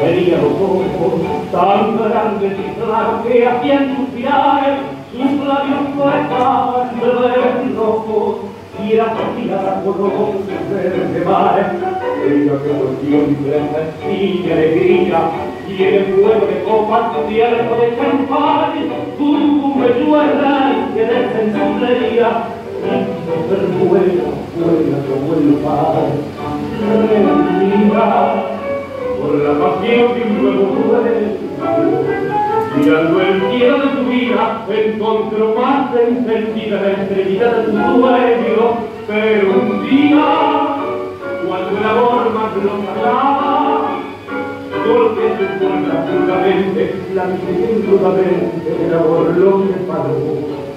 Tenía los ojos tan grandes y claros que hacían suspirar sus labios poetas de y era fascinada por los verde mar. Ella que cuestión de alegría y el fuego de copas cierto de champán tu belluela que de sensiblería de un nuevo Mirando el cielo de tu vida, encontró más encendida la estrellita de tu sueño, pero un día, cuando el amor más lo sacaba, golpe su puerta bruscamente, la visión crudamente, el amor lo separó.